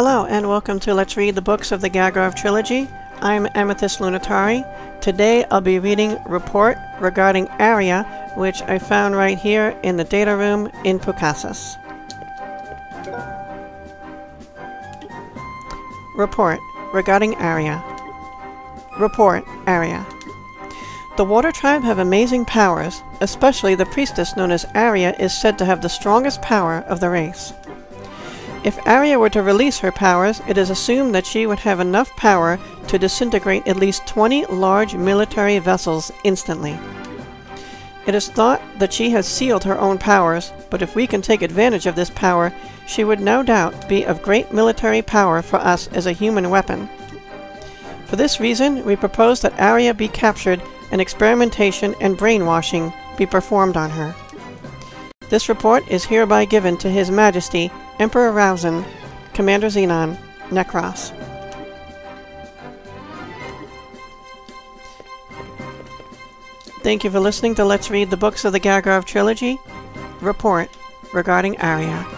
Hello, and welcome to Let's Read the Books of the Gagharv Trilogy. I'm Amethyst Lunitari. Today I'll be reading Report regarding Aria, which I found right here in the data room in Pucasas. Report regarding Aria. Report, Aria. The Water Tribe have amazing powers, especially the priestess known as Aria is said to have the strongest power of the race. If Aria were to release her powers, it is assumed that she would have enough power to disintegrate at least 20 large military vessels instantly. It is thought that she has sealed her own powers, but if we can take advantage of this power, she would no doubt be of great military power for us as a human weapon. For this reason, we propose that Aria be captured and experimentation and brainwashing be performed on her. This report is hereby given to His Majesty Emperor Rauzen, Commander Xenon, Necros. Thank you for listening to Let's Read the Books of the Gagharv Trilogy. Report regarding Aria.